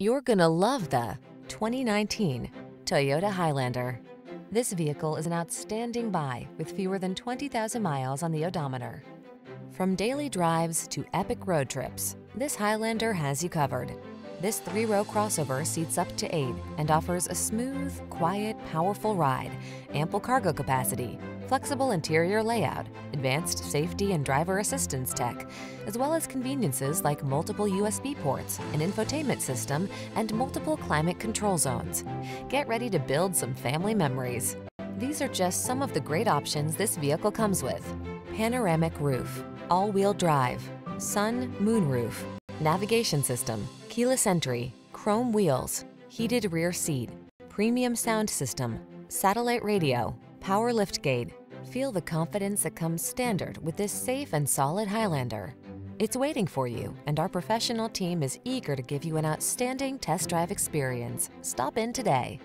You're gonna love the 2019 Toyota Highlander. This vehicle is an outstanding buy with fewer than 20,000 miles on the odometer. From daily drives to epic road trips, this Highlander has you covered. This three-row crossover seats up to eight and offers a smooth, quiet, powerful ride, ample cargo capacity, flexible interior layout, advanced safety and driver assistance tech, as well as conveniences like multiple USB ports, an infotainment system, and multiple climate control zones. Get ready to build some family memories. These are just some of the great options this vehicle comes with. Panoramic roof, all-wheel drive, sun, moon roof, navigation system, keyless entry, chrome wheels, heated rear seat, premium sound system, satellite radio, power liftgate. Feel the confidence that comes standard with this safe and solid Highlander. It's waiting for you, and our professional team is eager to give you an outstanding test drive experience. Stop in today.